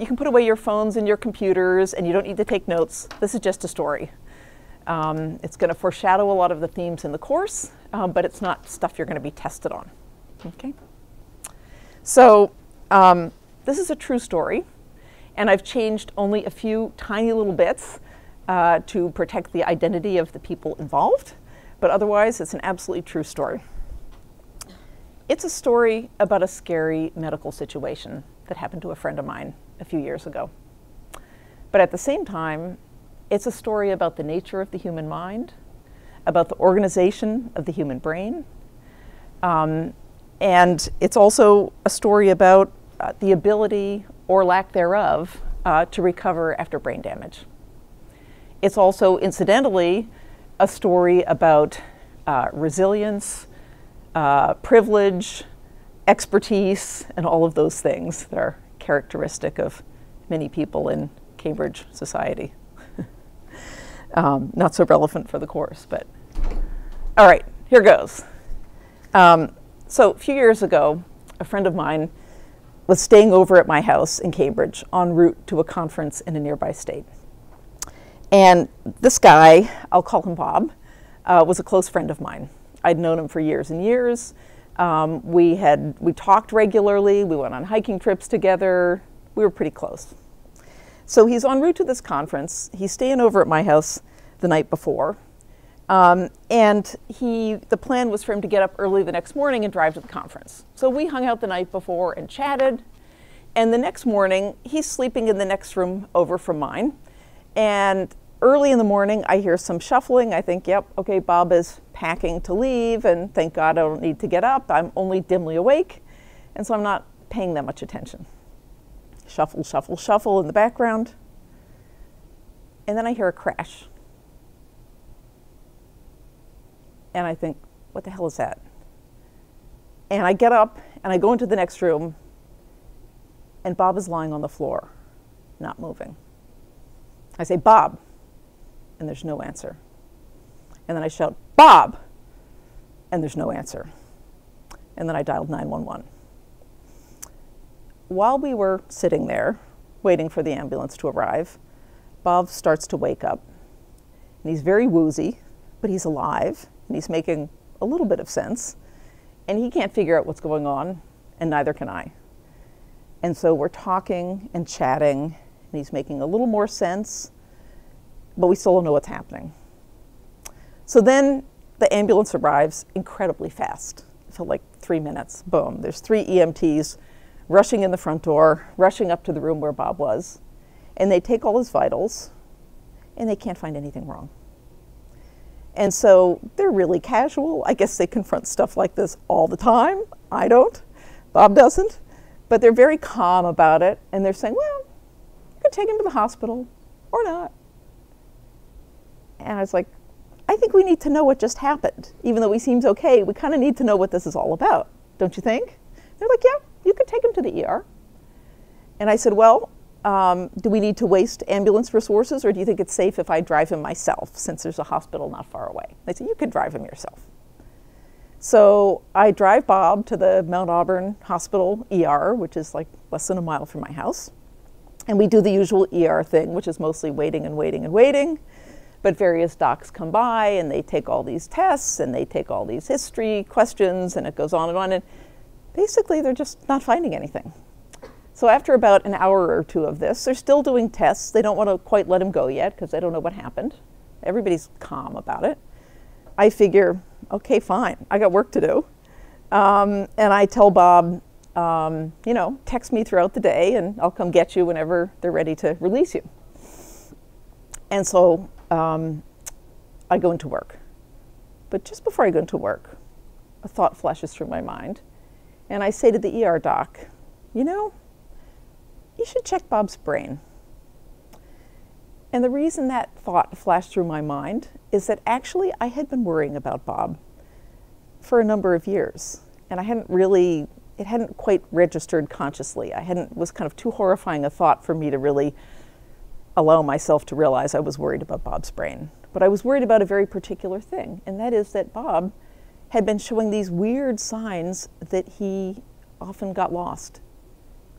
You can put away your phones and your computers, and you don't need to take notes. This is just a story. Um, it's going to foreshadow a lot of the themes in the course, um, but it's not stuff you're going to be tested on. Okay. So um, this is a true story, and I've changed only a few tiny little bits uh, to protect the identity of the people involved, but otherwise, it's an absolutely true story. It's a story about a scary medical situation that happened to a friend of mine a few years ago. But at the same time, it's a story about the nature of the human mind, about the organization of the human brain, um, and it's also a story about uh, the ability or lack thereof uh, to recover after brain damage. It's also, incidentally, a story about uh, resilience, uh, privilege, expertise, and all of those things that are characteristic of many people in Cambridge society. um, not so relevant for the course, but all right, here goes. Um, so a few years ago, a friend of mine was staying over at my house in Cambridge en route to a conference in a nearby state. And this guy, I'll call him Bob, uh, was a close friend of mine. I'd known him for years and years. Um, we had we talked regularly. We went on hiking trips together. We were pretty close. So he's en route to this conference. He's staying over at my house the night before, um, and he the plan was for him to get up early the next morning and drive to the conference. So we hung out the night before and chatted. And the next morning, he's sleeping in the next room over from mine. And early in the morning, I hear some shuffling. I think, yep, okay, Bob is packing to leave, and thank God I don't need to get up. I'm only dimly awake, and so I'm not paying that much attention. Shuffle, shuffle, shuffle in the background. And then I hear a crash. And I think, what the hell is that? And I get up and I go into the next room, and Bob is lying on the floor, not moving. I say, Bob, and there's no answer. And then I shout, Bob! And there's no answer. And then I dialed 911. While we were sitting there, waiting for the ambulance to arrive, Bob starts to wake up. And he's very woozy, but he's alive, and he's making a little bit of sense. And he can't figure out what's going on, and neither can I. And so we're talking and chatting, and he's making a little more sense but we still don't know what's happening. So then the ambulance arrives incredibly fast. It felt like three minutes. Boom. There's three EMTs rushing in the front door, rushing up to the room where Bob was. And they take all his vitals and they can't find anything wrong. And so they're really casual. I guess they confront stuff like this all the time. I don't. Bob doesn't. But they're very calm about it. And they're saying, well, you could take him to the hospital or not. And I was like, I think we need to know what just happened. Even though he seems okay, we kind of need to know what this is all about, don't you think? They're like, yeah, you could take him to the ER. And I said, well, um, do we need to waste ambulance resources or do you think it's safe if I drive him myself since there's a hospital not far away? They said, you could drive him yourself. So I drive Bob to the Mount Auburn Hospital ER, which is like less than a mile from my house. And we do the usual ER thing, which is mostly waiting and waiting and waiting. But various docs come by and they take all these tests and they take all these history questions and it goes on and on. And basically, they're just not finding anything. So after about an hour or two of this, they're still doing tests. They don't want to quite let him go yet because they don't know what happened. Everybody's calm about it. I figure, okay, fine, I got work to do. Um, and I tell Bob, um, you know, text me throughout the day and I'll come get you whenever they're ready to release you. And so um, I go into work. But just before I go into work, a thought flashes through my mind. And I say to the ER doc, you know, you should check Bob's brain. And the reason that thought flashed through my mind is that actually I had been worrying about Bob for a number of years. And I hadn't really, it hadn't quite registered consciously. I hadn't, was kind of too horrifying a thought for me to really allow myself to realize I was worried about Bob's brain. But I was worried about a very particular thing, and that is that Bob had been showing these weird signs that he often got lost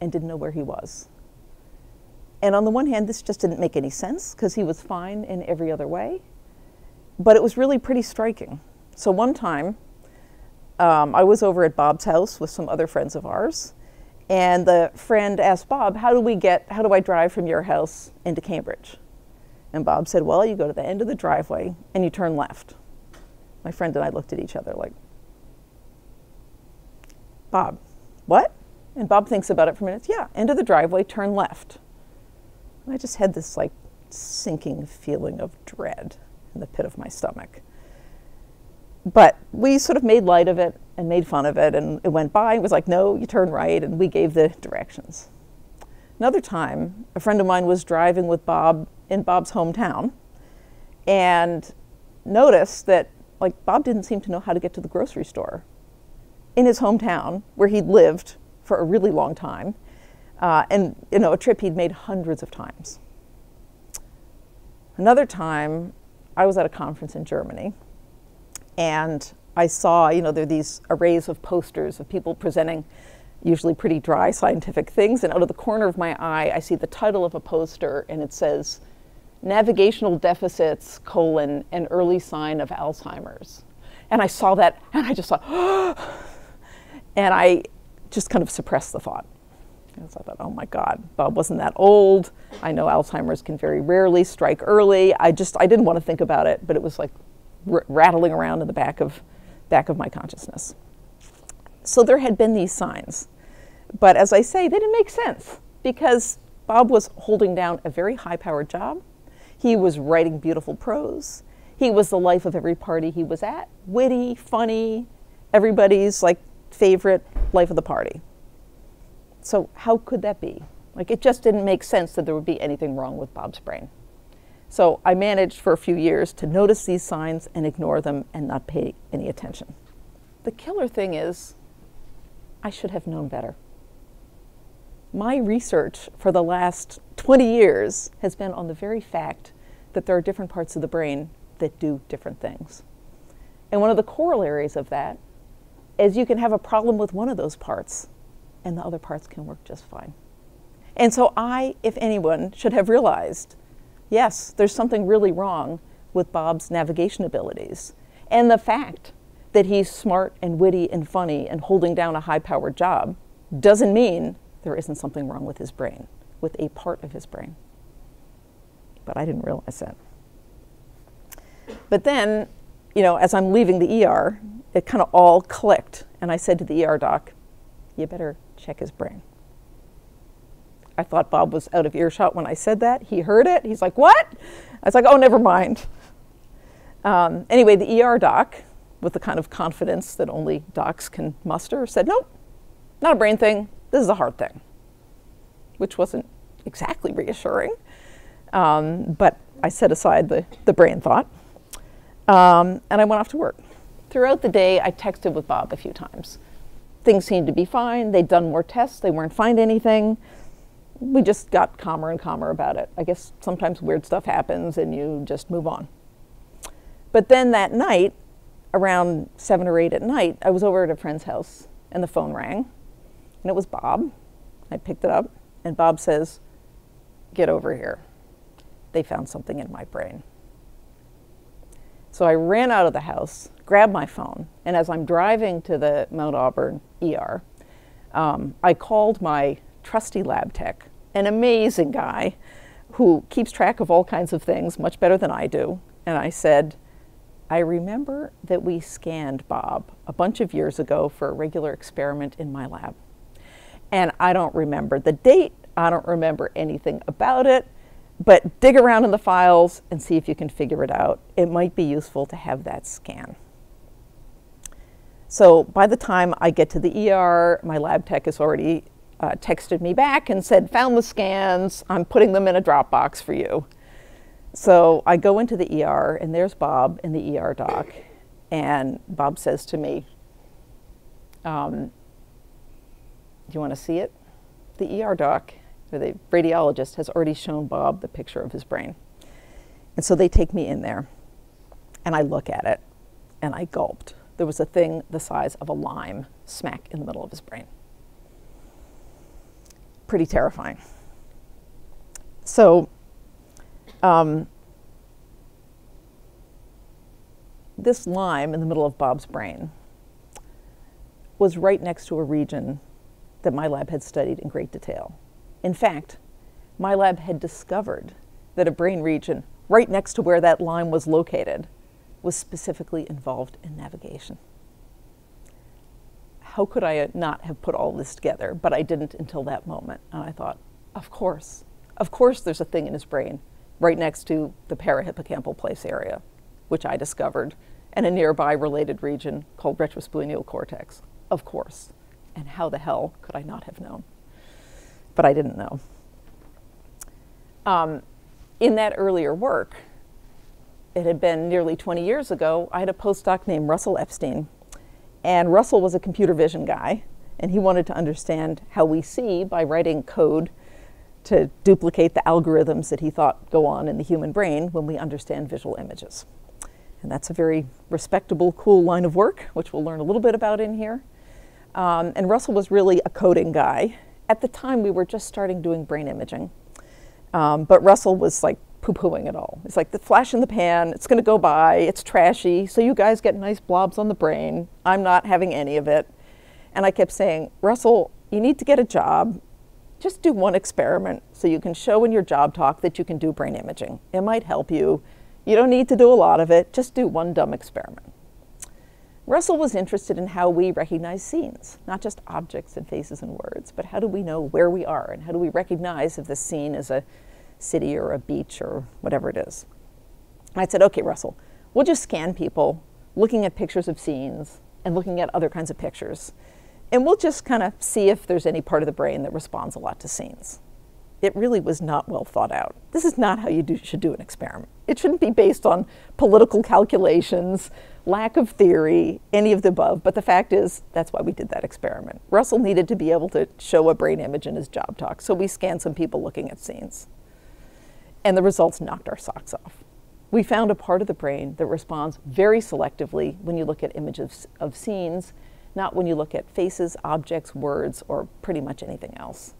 and didn't know where he was. And on the one hand, this just didn't make any sense because he was fine in every other way. But it was really pretty striking. So one time, um, I was over at Bob's house with some other friends of ours, and the friend asked Bob, "How do we get? How do I drive from your house into Cambridge?" And Bob said, "Well, you go to the end of the driveway and you turn left." My friend and I looked at each other like, "Bob, what?" And Bob thinks about it for minutes. Yeah, end of the driveway, turn left. And I just had this like sinking feeling of dread in the pit of my stomach. But we sort of made light of it and made fun of it, and it went by and was like, no, you turn right, and we gave the directions. Another time, a friend of mine was driving with Bob in Bob's hometown and noticed that like Bob didn't seem to know how to get to the grocery store in his hometown where he'd lived for a really long time, uh, and you know a trip he'd made hundreds of times. Another time, I was at a conference in Germany, and I saw you know there are these arrays of posters of people presenting usually pretty dry scientific things, and out of the corner of my eye, I see the title of a poster, and it says navigational deficits colon an early sign of alzheimer's. And i saw that and i just thought and i just kind of suppressed the thought. Because i thought oh my god bob wasn't that old? I know alzheimer's can very rarely strike early. I just i didn't want to think about it but it was like rattling around in the back of back of my consciousness so there had been these signs but as i say they didn't make sense because bob was holding down a very high powered job he was writing beautiful prose. He was the life of every party he was at, witty, funny, everybody's like favorite life of the party. So how could that be? Like it just didn't make sense that there would be anything wrong with Bob's brain. So I managed for a few years to notice these signs and ignore them and not pay any attention. The killer thing is, I should have known better. My research for the last 20 years has been on the very fact that there are different parts of the brain that do different things. And one of the corollaries of that is you can have a problem with one of those parts and the other parts can work just fine. And so I, if anyone, should have realized yes, there's something really wrong with Bob's navigation abilities. And the fact that he's smart and witty and funny and holding down a high powered job doesn't mean there isn't something wrong with his brain with a part of his brain. But I didn't realize that. But then, you know, as I'm leaving the ER, it kind of all clicked. And I said to the ER doc, you better check his brain. I thought Bob was out of earshot when I said that. He heard it. He's like, what? I was like, oh, never mind. Um, anyway, the ER doc, with the kind of confidence that only docs can muster, said, nope, not a brain thing. This is a heart thing which wasn't exactly reassuring. Um, but I set aside the, the brain thought. Um, and I went off to work. Throughout the day, I texted with Bob a few times. Things seemed to be fine. They'd done more tests, they weren't finding anything. We just got calmer and calmer about it. I guess sometimes weird stuff happens and you just move on. But then that night, around seven or eight at night, I was over at a friend's house and the phone rang. And it was Bob. I picked it up. And Bob says, Get over here. They found something in my brain. So I ran out of the house, grabbed my phone, and as I'm driving to the Mount Auburn ER, um, I called my trusty lab tech, an amazing guy who keeps track of all kinds of things much better than I do. And I said, I remember that we scanned Bob a bunch of years ago for a regular experiment in my lab. And I don't remember the date, I don't remember anything about it, but dig around in the files and see if you can figure it out. It might be useful to have that scan. So by the time I get to the ER, my lab tech is already uh, texted me back and said, found the scans, I'm putting them in a Dropbox for you. So I go into the ER, and there's Bob in the ER doc, and Bob says to me, um, do you want to see it? The ER doc, or the radiologist, has already shown Bob the picture of his brain. And so they take me in there, and I look at it, and I gulped. There was a thing the size of a lime smack in the middle of his brain. Pretty terrifying. So, um, this lime in the middle of Bob's brain was right next to a region that my lab had studied in great detail. In fact, my lab had discovered that a brain region right next to where that lime was located was specifically involved in navigation. How could I not have put all this together? But I didn't until that moment. And I thought, of course, of course, there's a thing in his brain right next to the parahippocampal place area, which I discovered, and a nearby related region called retrosplenial cortex. Of course. And how the hell could I not have known? But I didn't know. Um, in that earlier work, it had been nearly 20 years ago, I had a postdoc named Russell Epstein. And Russell was a computer vision guy, and he wanted to understand how we see by writing code to duplicate the algorithms that he thought go on in the human brain when we understand visual images. And that's a very respectable, cool line of work, which we'll learn a little bit about in here. Um, and Russell was really a coding guy. At the time, we were just starting doing brain imaging. Um, but Russell was like poo pooing it all. It's like the flash in the pan, it's going to go by, it's trashy, so you guys get nice blobs on the brain. I'm not having any of it. And I kept saying, Russell, you need to get a job. Just do one experiment so you can show in your job talk that you can do brain imaging. It might help you. You don't need to do a lot of it, just do one dumb experiment. Russell was interested in how we recognize scenes, not just objects and faces and words, but how do we know where we are and how do we recognize if the scene is a city or a beach or whatever it is. I said, okay, Russell, we'll just scan people looking at pictures of scenes and looking at other kinds of pictures. And we'll just kind of see if there's any part of the brain that responds a lot to scenes. It really was not well thought out. This is not how you do, should do an experiment. It shouldn't be based on political calculations, lack of theory, any of the above. But the fact is, that's why we did that experiment. Russell needed to be able to show a brain image in his job talk, so we scanned some people looking at scenes and the results knocked our socks off. We found a part of the brain that responds very selectively when you look at images of scenes, not when you look at faces, objects, words, or pretty much anything else.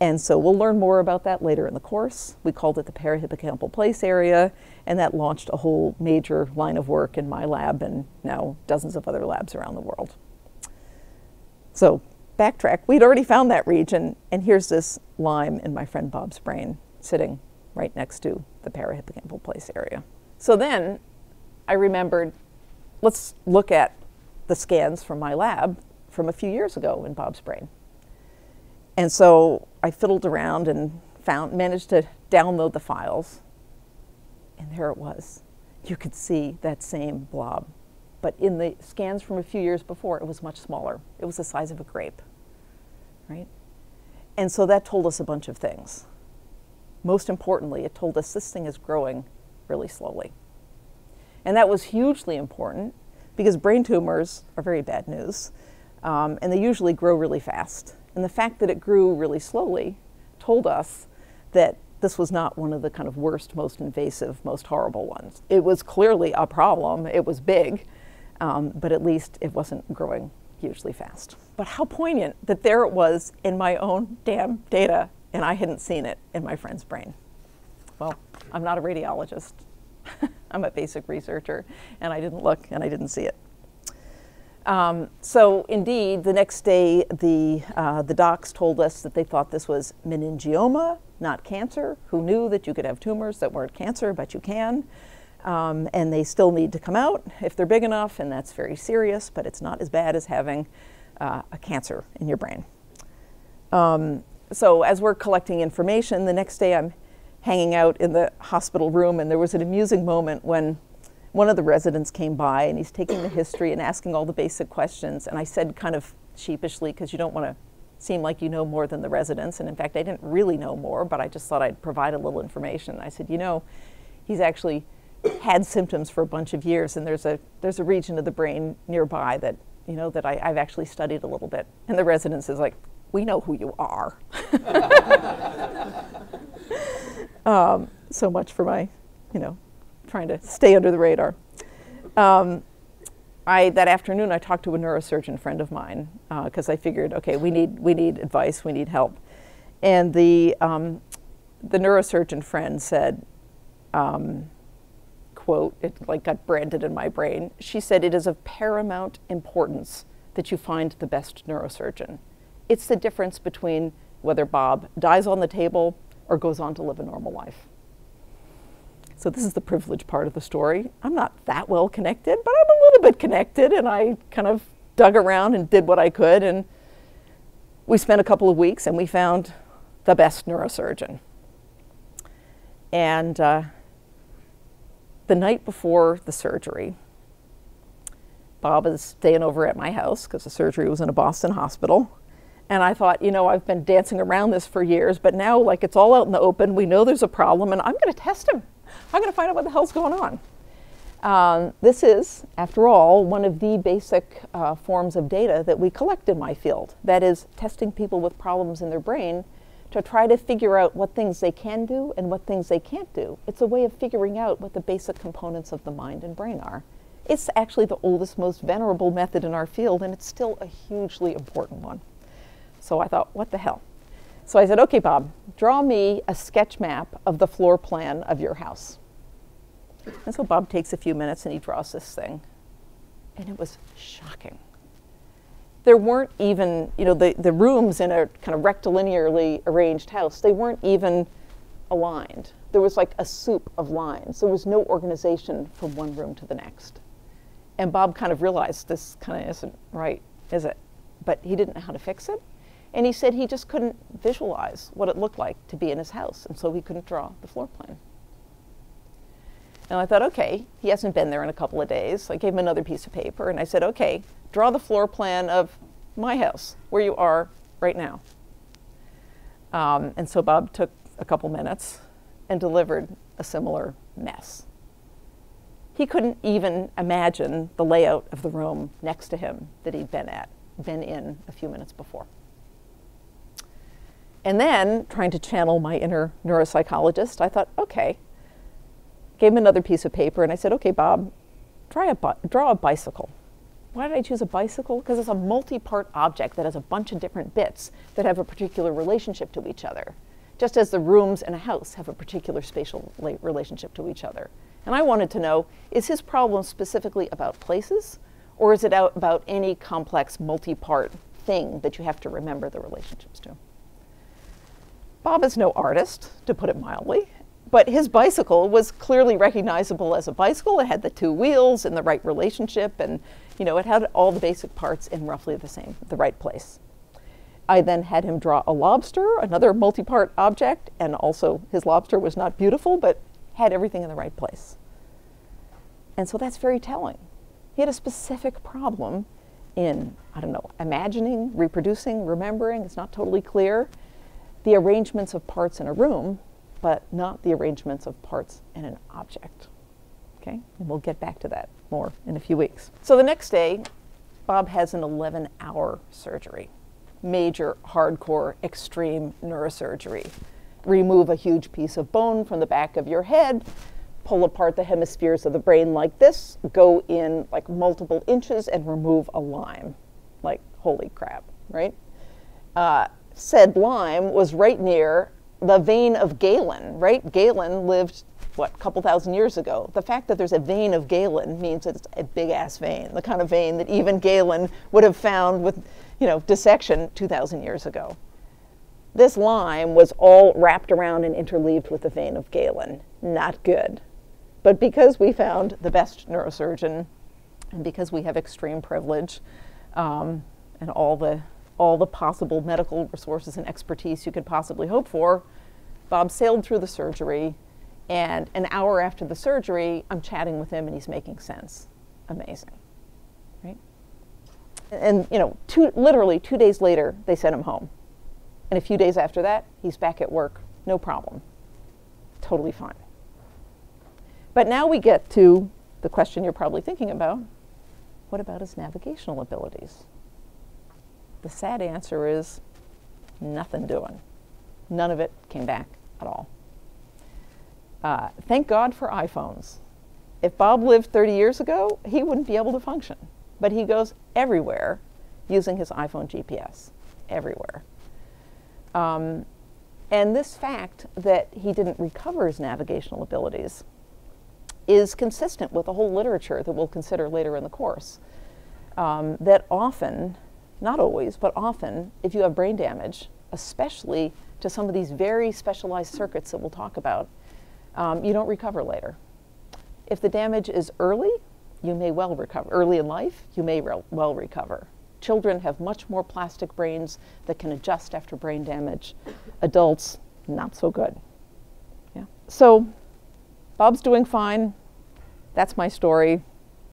And so we'll learn more about that later in the course. We called it the parahippocampal place area, and that launched a whole major line of work in my lab and now dozens of other labs around the world. So backtrack, we'd already found that region, and here's this lime in my friend Bob's brain sitting right next to the parahippocampal place area. So then I remembered, let's look at the scans from my lab from a few years ago in Bob's brain. And so I fiddled around and found, managed to download the files. And there it was. You could see that same blob. But in the scans from a few years before, it was much smaller. It was the size of a grape, right? And so that told us a bunch of things. Most importantly, it told us this thing is growing really slowly. And that was hugely important because brain tumors are very bad news, um, and they usually grow really fast. And the fact that it grew really slowly told us that this was not one of the kind of worst, most invasive, most horrible ones. It was clearly a problem, it was big, um, but at least it wasn't growing hugely fast. But how poignant that there it was in my own damn data and I hadn't seen it in my friend's brain. Well, I'm not a radiologist. I'm a basic researcher, and I didn't look and I didn't see it. Um, so indeed, the next day, the, uh, the docs told us that they thought this was meningioma, not cancer. Who knew that you could have tumors that weren't cancer, but you can. Um, and they still need to come out if they're big enough, and that's very serious, but it's not as bad as having uh, a cancer in your brain. Um, so as we're collecting information, the next day I'm hanging out in the hospital room, and there was an amusing moment when one of the residents came by and he's taking the history and asking all the basic questions. And I said, kind of sheepishly, because you don't want to seem like you know more than the residents. And in fact, I didn't really know more, but I just thought I'd provide a little information. I said, you know, he's actually had symptoms for a bunch of years, and there's a there's a region of the brain nearby that you know that I, I've actually studied a little bit. And the residents is like, we know who you are. um, so much for my, you know, trying to stay under the radar. Um, I, that afternoon, I talked to a neurosurgeon friend of mine because uh, I figured, okay, we need, we need advice, we need help. And the um, the neurosurgeon friend said, um, quote, it like got branded in my brain. She said, it is of paramount importance that you find the best neurosurgeon. It's the difference between whether Bob dies on the table or goes on to live a normal life. So this is the privileged part of the story. I'm not that well connected, but I'm a little bit connected, and I kind of dug around and did what I could, and we spent a couple of weeks, and we found the best neurosurgeon. And uh, the night before the surgery, Bob is staying over at my house because the surgery was in a Boston hospital. And I thought, you know, I've been dancing around this for years, but now, like, it's all out in the open. We know there's a problem, and I'm going to test him. I'm going to find out what the hell's going on. Um, this is, after all, one of the basic uh, forms of data that we collect in my field. That is, testing people with problems in their brain to try to figure out what things they can do and what things they can't do. It's a way of figuring out what the basic components of the mind and brain are. It's actually the oldest, most venerable method in our field, and it's still a hugely important one. So I thought, what the hell? So I said, okay, Bob, draw me a sketch map of the floor plan of your house. And so Bob takes a few minutes and he draws this thing. And it was shocking. There weren't even, you know, the, the rooms in a kind of rectilinearly arranged house, they weren't even aligned. There was like a soup of lines. There was no organization from one room to the next. And Bob kind of realized this kind of isn't right, is it? But he didn't know how to fix it. And he said he just couldn't visualize what it looked like to be in his house, and so he couldn't draw the floor plan. And I thought, okay, he hasn't been there in a couple of days. So I gave him another piece of paper, and I said, okay, draw the floor plan of my house, where you are right now. Um, and so Bob took a couple minutes and delivered a similar mess. He couldn't even imagine the layout of the room next to him that he'd been at, been in a few minutes before. And then, trying to channel my inner neuropsychologist, I thought, okay. Gave him another piece of paper and I said, okay, Bob, a draw a bicycle. Why did I choose a bicycle? Because it's a multi part object that has a bunch of different bits that have a particular relationship to each other, just as the rooms in a house have a particular spatial relationship to each other. And I wanted to know is his problem specifically about places, or is it about any complex multi part thing that you have to remember the relationships to? Bob is no artist, to put it mildly, but his bicycle was clearly recognizable as a bicycle. It had the two wheels in the right relationship, and you know, it had all the basic parts in roughly the same, the right place. I then had him draw a lobster, another multi-part object, and also his lobster was not beautiful, but had everything in the right place. And so that's very telling. He had a specific problem in, I don't know, imagining, reproducing, remembering, it's not totally clear the arrangements of parts in a room, but not the arrangements of parts in an object. Okay, and we'll get back to that more in a few weeks. So the next day, Bob has an 11 hour surgery, major, hardcore, extreme neurosurgery. Remove a huge piece of bone from the back of your head, pull apart the hemispheres of the brain like this, go in like multiple inches and remove a lime. Like, holy crap, right? Uh, said lime was right near the vein of Galen, right? Galen lived, what, a couple thousand years ago. The fact that there's a vein of Galen means it's a big ass vein, the kind of vein that even Galen would have found with, you know, dissection 2,000 years ago. This lime was all wrapped around and interleaved with the vein of Galen. Not good. But because we found the best neurosurgeon, and because we have extreme privilege, um, and all the all the possible medical resources and expertise you could possibly hope for. Bob sailed through the surgery, and an hour after the surgery, I'm chatting with him and he's making sense. Amazing, right? And, you know, two, literally two days later, they sent him home. And a few days after that, he's back at work, no problem. Totally fine. But now we get to the question you're probably thinking about what about his navigational abilities? The sad answer is nothing doing. None of it came back at all. Uh, thank God for iPhones. If Bob lived 30 years ago, he wouldn't be able to function. But he goes everywhere using his iPhone GPS, everywhere. Um, And this fact that he didn't recover his navigational abilities is consistent with the whole literature that we'll consider later in the course. Um, that often, not always, but often, if you have brain damage, especially to some of these very specialized circuits that we'll talk about, um, you don't recover later. If the damage is early, you may well recover. Early in life, you may re- well recover. Children have much more plastic brains that can adjust after brain damage. Adults, not so good. Yeah. So, Bob's doing fine. That's my story.